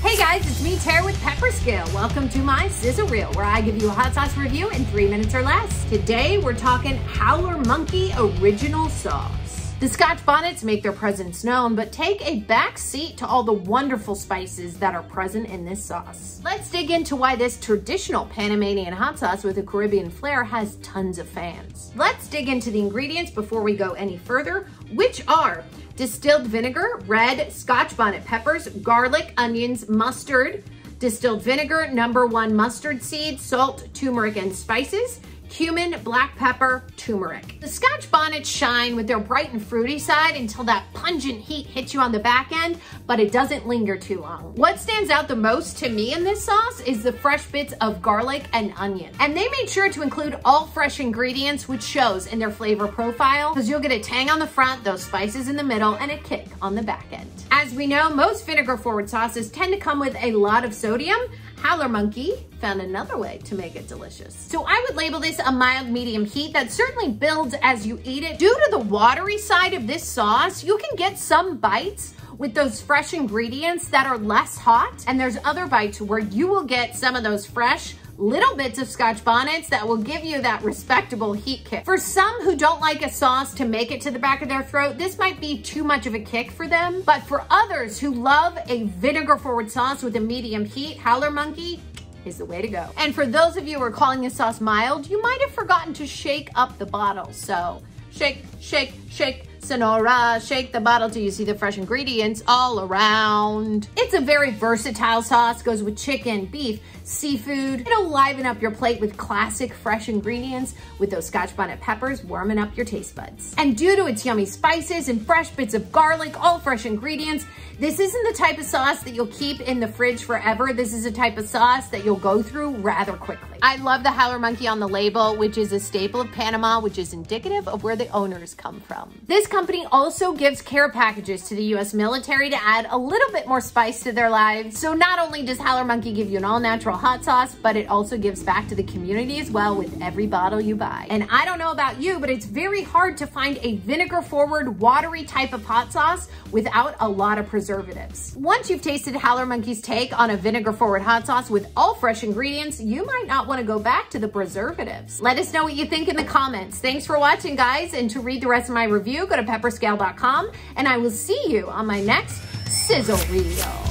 Hey guys, it's me, Tara with PepperScale. Welcome to my Sizzle Reel, where I give you a hot sauce review in three minutes or less. Today, we're talking Howler Monkey Original Sauce. The Scotch bonnets make their presence known, but take a back seat to all the wonderful spices that are present in this sauce. Let's dig into why this traditional Panamanian hot sauce with a Caribbean flair has tons of fans. Let's dig into the ingredients before we go any further, which are distilled vinegar, red Scotch bonnet peppers, garlic, onions, mustard, distilled vinegar, number one mustard seed, salt, turmeric, and spices, cumin, black pepper, turmeric. The Scotch bonnets shine with their bright and fruity side until that pungent heat hits you on the back end, but it doesn't linger too long. What stands out the most to me in this sauce is the fresh bits of garlic and onion. And they made sure to include all fresh ingredients, which shows in their flavor profile, because you'll get a tang on the front, those spices in the middle, and a kick on the back end. As we know, most vinegar forward sauces tend to come with a lot of sodium, Howler Monkey found another way to make it delicious. So I would label this a mild medium heat that certainly builds as you eat it. Due to the watery side of this sauce, you can get some bites with those fresh ingredients that are less hot. And there's other bites where you will get some of those fresh little bits of scotch bonnets that will give you that respectable heat kick. For some who don't like a sauce to make it to the back of their throat, this might be too much of a kick for them. But for others who love a vinegar forward sauce with a medium heat, Howler Monkey is the way to go. And for those of you who are calling this sauce mild, you might have forgotten to shake up the bottle. So shake, shake, shake, Sonora, shake the bottle till you see the fresh ingredients all around. It's a very versatile sauce, goes with chicken, beef, seafood. It'll liven up your plate with classic fresh ingredients with those scotch bonnet peppers warming up your taste buds. And due to its yummy spices and fresh bits of garlic, all fresh ingredients, this isn't the type of sauce that you'll keep in the fridge forever. This is a type of sauce that you'll go through rather quickly. I love the Howler Monkey on the label, which is a staple of Panama, which is indicative of where the owners come from. This company also gives care packages to the US military to add a little bit more spice to their lives. So not only does Howler Monkey give you an all natural hot sauce, but it also gives back to the community as well with every bottle you buy. And I don't know about you, but it's very hard to find a vinegar forward, watery type of hot sauce without a lot of preservatives. Once you've tasted Howler Monkey's take on a vinegar forward hot sauce with all fresh ingredients, you might not want to go back to the preservatives. Let us know what you think in the comments. Thanks for watching guys and to read the rest of my review, go to pepperscale.com and I will see you on my next sizzle reel.